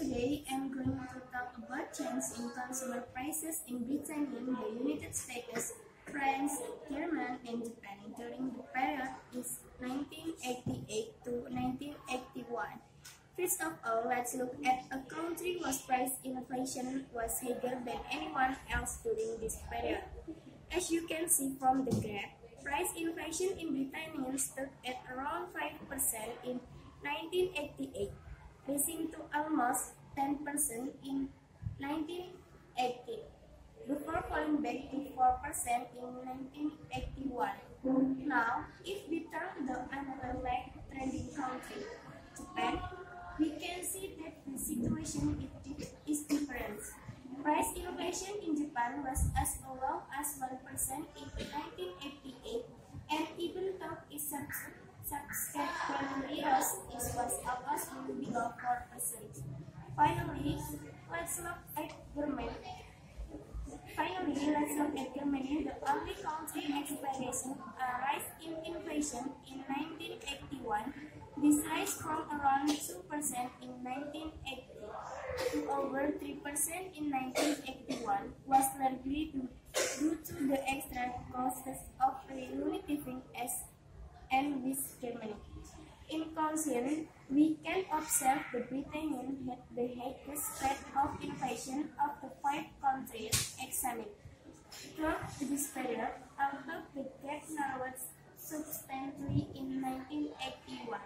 Today I'm going to talk about change in consumer prices in Britain, the United States, France, Germany, and Japan during the period is 1988 to 1981. First of all, let's look at a country whose price inflation was higher than anyone else during this period. As you can see from the graph, price inflation in Britain stood at around 5% in 1988 rising to almost 10% in 1980, before falling back to 4% in 1981. Now, if we turn the another leg trending country, Japan, we can see that the situation is different. Price inflation in Japan was as low as 1% in 1988 and even though it rose, it was almost below 4%. Finally, let's look at Germany. Finally, let's look at Germany, the only country experiencing a rise in inflation in 1981. This rise from around 2% in 1980 to over 3% in 1981 was largely due, due to the extra costs of reuniting as and with Germany. Conclusion, we can observe the Britain had the highest rate of inflation of the five countries examined. Throughout this period, although the gap narrowed substantially in 1981.